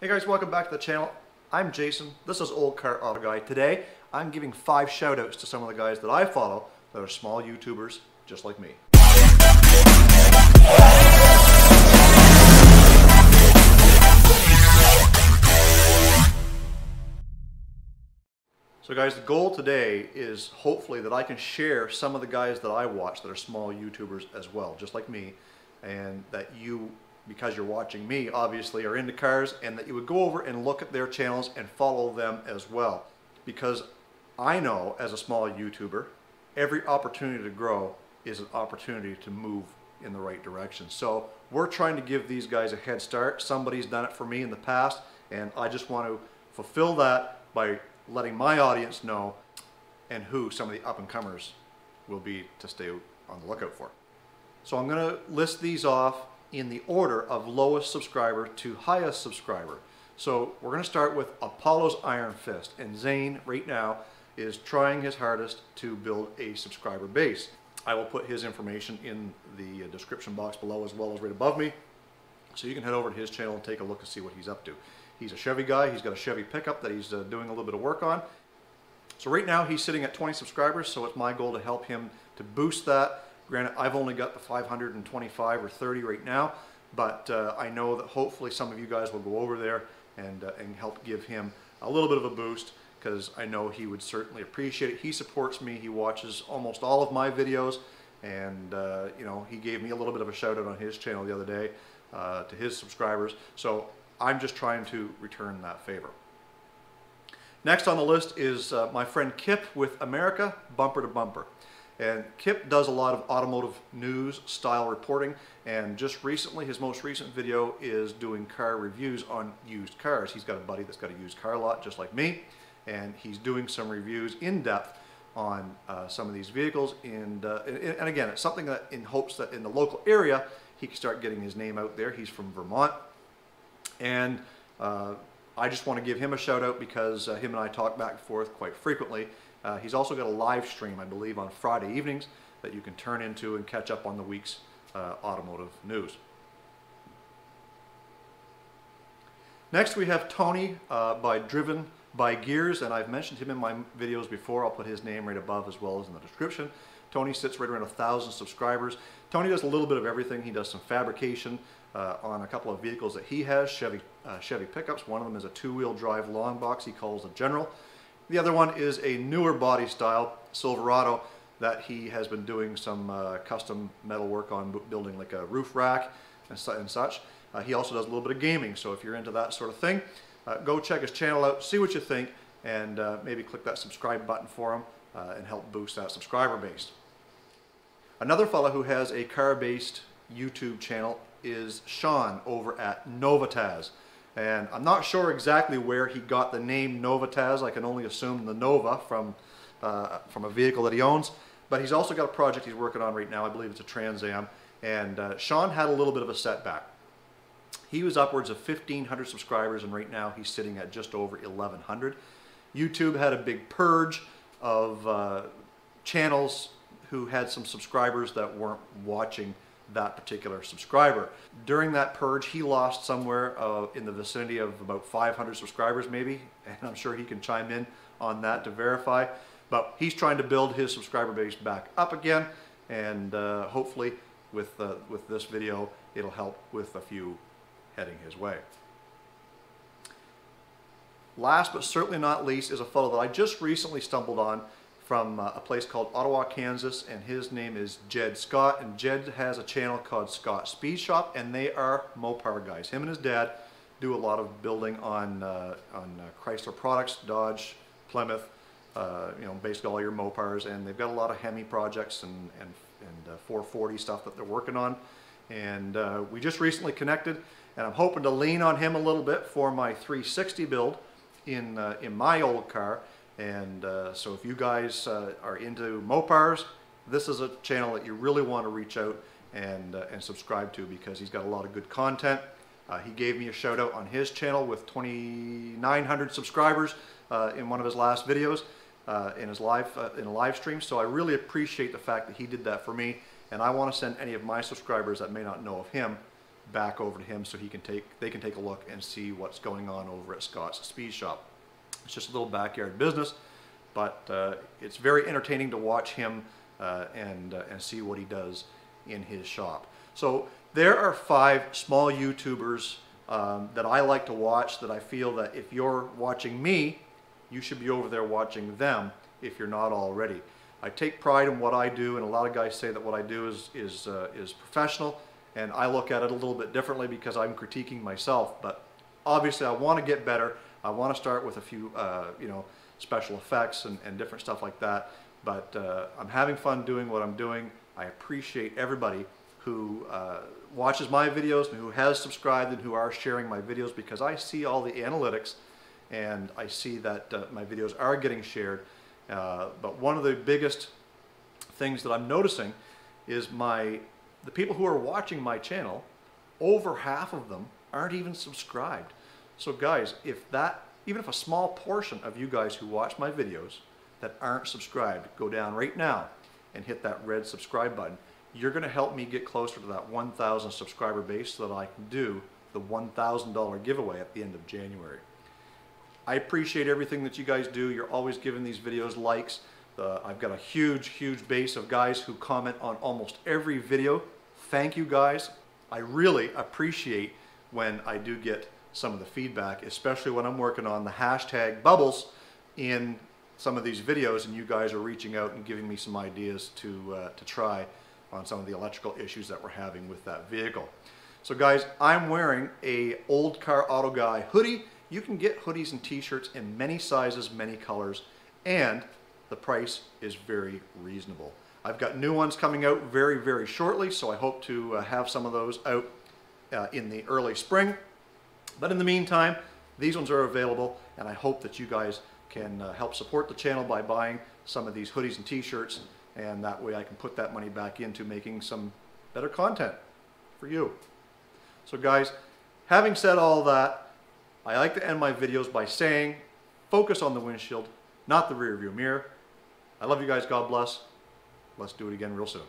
Hey guys, welcome back to the channel. I'm Jason. This is Olde Carr Auto Guy. Today, I'm giving five shout outs to some of the guys that I follow that are small YouTubers just like me. So guys, the goal today is hopefully that I can share some of the guys that I watch that are small YouTubers as well, just like me, and that you, because you're watching me, obviously are into cars, and that you would go over and look at their channels and follow them as well. Because I know as a small YouTuber, every opportunity to grow is an opportunity to move in the right direction. So we're trying to give these guys a head start. Somebody's done it for me in the past, and I just want to fulfill that by letting my audience know and who some of the up and comers will be to stay on the lookout for. So I'm going to list these off in the order of lowest subscriber to highest subscriber. So we're going to start with Apollo's Ironfist and Zane right now is trying his hardest to build a subscriber base. I will put his information in the description box below as well as right above me. So you can head over to his channel and take a look and see what he's up to. He's a Chevy guy. He's got a Chevy pickup that he's uh, doing a little bit of work on. So right now he's sitting at 20 subscribers, so it's my goal to help him to boost that. Granted, I've only got the 525 or 30 right now, but uh, I know that hopefully some of you guys will go over there and, uh, and help give him a little bit of a boost because I know he would certainly appreciate it. He supports me. He watches almost all of my videos and uh, you know he gave me a little bit of a shout out on his channel the other day uh, to his subscribers. So I'm just trying to return that favor. Next on the list is uh, my friend Kip with America Bumper to Bumper. And Kip does a lot of automotive news style reporting and just recently his most recent video is doing car reviews on used cars. He's got a buddy that's got a used car lot just like me and he's doing some reviews in depth on uh, some of these vehicles and, uh, and, and again it's something that in hopes that in the local area he can start getting his name out there. He's from Vermont and uh, I just want to give him a shout out because uh, him and I talk back and forth quite frequently. Uh, he's also got a live stream, I believe, on Friday evenings that you can turn into and catch up on the week's uh, automotive news. Next we have Tony uh, by Driven by Gears, and I've mentioned him in my videos before. I'll put his name right above as well as in the description. Tony sits right around a thousand subscribers. Tony does a little bit of everything. He does some fabrication, uh, on a couple of vehicles that he has, Chevy, uh, Chevy pickups. One of them is a two-wheel drive long box he calls a General. The other one is a newer body style Silverado that he has been doing some uh, custom metal work on building like a roof rack and, su and such. Uh, he also does a little bit of gaming, so if you're into that sort of thing, uh, go check his channel out, see what you think, and uh, maybe click that subscribe button for him and help boost that subscriber base. Another fellow who has a car-based YouTube channel is Sean over at Novatazz. And I'm not sure exactly where he got the name Novatazz. I can only assume the Nova from, uh, from a vehicle that he owns. But he's also got a project he's working on right now. I believe it's a Trans Am. And uh, Sean had a little bit of a setback. He was upwards of 1,500 subscribers, and right now he's sitting at just over 1,100. YouTube had a big purge of uh, channels who had some subscribers that weren't watching that particular subscriber. During that purge, he lost somewhere uh, in the vicinity of about 500 subscribers maybe, and I'm sure he can chime in on that to verify. But he's trying to build his subscriber base back up again, and uh, hopefully with, uh, with this video, it'll help with a few heading his way. Last but certainly not least is a fellow that I just recently stumbled on from uh, a place called Ottawa, Kansas, and his name is Jed Scott. And Jed has a channel called Scott Speed Shop, and they are Mopar guys. Him and his dad do a lot of building on uh, on uh, Chrysler products, Dodge, Plymouth, uh, you know, basically all your Mopars, and they've got a lot of Hemi projects and and and uh, 440 stuff that they're working on. And uh, we just recently connected, and I'm hoping to lean on him a little bit for my 360 build in in my old car and uh, so if you guys uh, are into Mopars, this is a channel that you really want to reach out and, uh, and subscribe to because he's got a lot of good content. Uh, he gave me a shout out on his channel with 2,900 subscribers uh, in one of his last videos uh, in his live in a live stream. So I really appreciate the fact that he did that for me, and I want to send any of my subscribers that may not know of him back over to him so he can take they can take a look and see what's going on over at Scott's Speed Shop. It's just a little backyard business, but uh, it's very entertaining to watch him uh, and uh, and see what he does in his shop. So there are five small YouTubers um, that I like to watch that I feel that if you're watching me, you should be over there watching them if you're not already. I take pride in what I do, and a lot of guys say that what I do is is uh, is professional, and I look at it a little bit differently because I'm critiquing myself. But obviously, I want to get better. I want to start with a few, uh, you know, special effects and, and different stuff like that. But uh, I'm having fun doing what I'm doing. I appreciate everybody who uh, watches my videos and who has subscribed and who are sharing my videos because I see all the analytics and I see that uh, my videos are getting shared. Uh, but one of the biggest things that I'm noticing is my the people who are watching my channel, over half of them aren't even subscribed. So guys, if that, even if a small portion of you guys who watch my videos that aren't subscribed, go down right now and hit that red subscribe button, you're gonna help me get closer to that 1,000 subscriber base so that I can do the $1,000 giveaway at the end of January. I appreciate everything that you guys do. You're always giving these videos likes. Uh, I've got a huge, huge base of guys who comment on almost every video. Thank you guys. I really appreciate when I do get some of the feedback, especially when I'm working on the hashtag bubbles in some of these videos and you guys are reaching out and giving me some ideas to, uh, to try on some of the electrical issues that we're having with that vehicle. So guys, I'm wearing a Olde Carr Auto Guy hoodie. You can get hoodies and t-shirts in many sizes, many colors, and the price is very reasonable. I've got new ones coming out very, very shortly, so I hope to uh, have some of those out uh, in the early spring. But in the meantime, these ones are available, and I hope that you guys can uh, help support the channel by buying some of these hoodies and t-shirts, and that way I can put that money back into making some better content for you. So guys, having said all that, I like to end my videos by saying, focus on the windshield, not the rear view mirror. I love you guys, God bless. Let's do it again real soon.